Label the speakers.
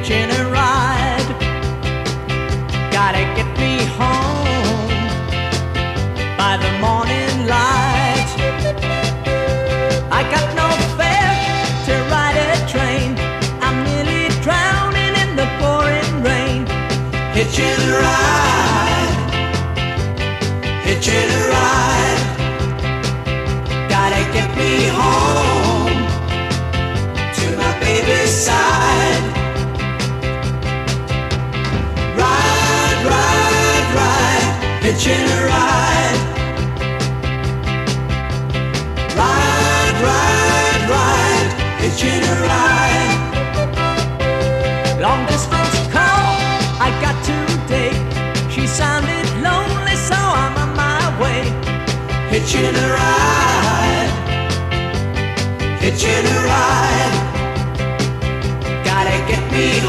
Speaker 1: hitching a ride. Gotta get me home by the morning light. I got no fare to ride a train. I'm nearly drowning in the pouring rain. Hitching a ride. Hitching a ride. Long distance call I got today. She sounded lonely, so I'm on my way. Hitching a ride, hitching a ride. Gotta get me